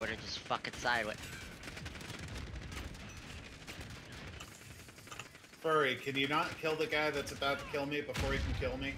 Or just fucking sideways. Furry, can you not kill the guy that's about to kill me before he can kill me?